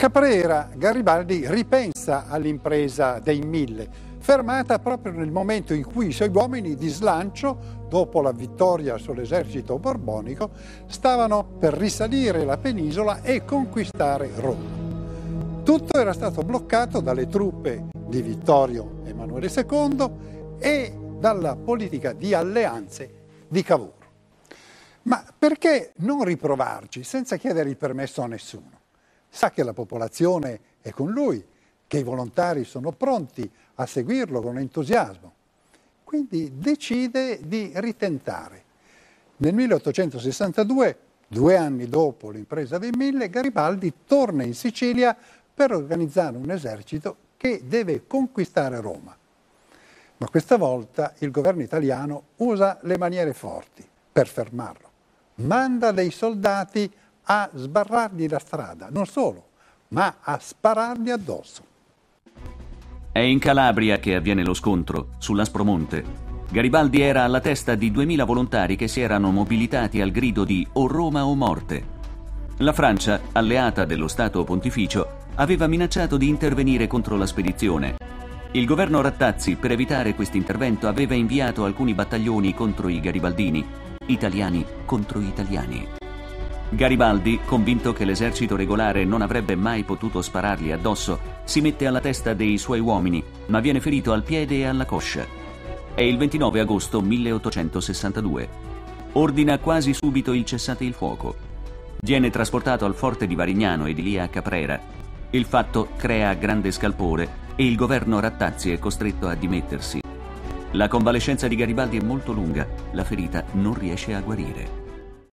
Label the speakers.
Speaker 1: Caprera Garibaldi ripensa all'impresa dei mille, fermata proprio nel momento in cui i suoi uomini di slancio, dopo la vittoria sull'esercito borbonico, stavano per risalire la penisola e conquistare Roma. Tutto era stato bloccato dalle truppe di Vittorio Emanuele II e dalla politica di alleanze di Cavour. Ma perché non riprovarci senza chiedere il permesso a nessuno? Sa che la popolazione è con lui, che i volontari sono pronti a seguirlo con entusiasmo. Quindi decide di ritentare. Nel 1862, due anni dopo l'impresa dei Mille, Garibaldi torna in Sicilia per organizzare un esercito che deve conquistare Roma. Ma questa volta il governo italiano usa le maniere forti per fermarlo manda dei soldati a sbarrargli la strada, non solo, ma a sparargli addosso.
Speaker 2: È in Calabria che avviene lo scontro, sull'Aspromonte. Garibaldi era alla testa di 2000 volontari che si erano mobilitati al grido di O Roma o morte. La Francia, alleata dello Stato Pontificio, aveva minacciato di intervenire contro la spedizione. Il governo Rattazzi, per evitare questo intervento, aveva inviato alcuni battaglioni contro i garibaldini, italiani contro italiani. Garibaldi, convinto che l'esercito regolare non avrebbe mai potuto sparargli addosso, si mette alla testa dei suoi uomini, ma viene ferito al piede e alla coscia. È il 29 agosto 1862. Ordina quasi subito il cessate il fuoco. Viene trasportato al forte di Varignano e di lì a Caprera. Il fatto crea grande scalpore e il governo Rattazzi è costretto a dimettersi. La convalescenza di Garibaldi è molto lunga, la ferita non riesce a guarire.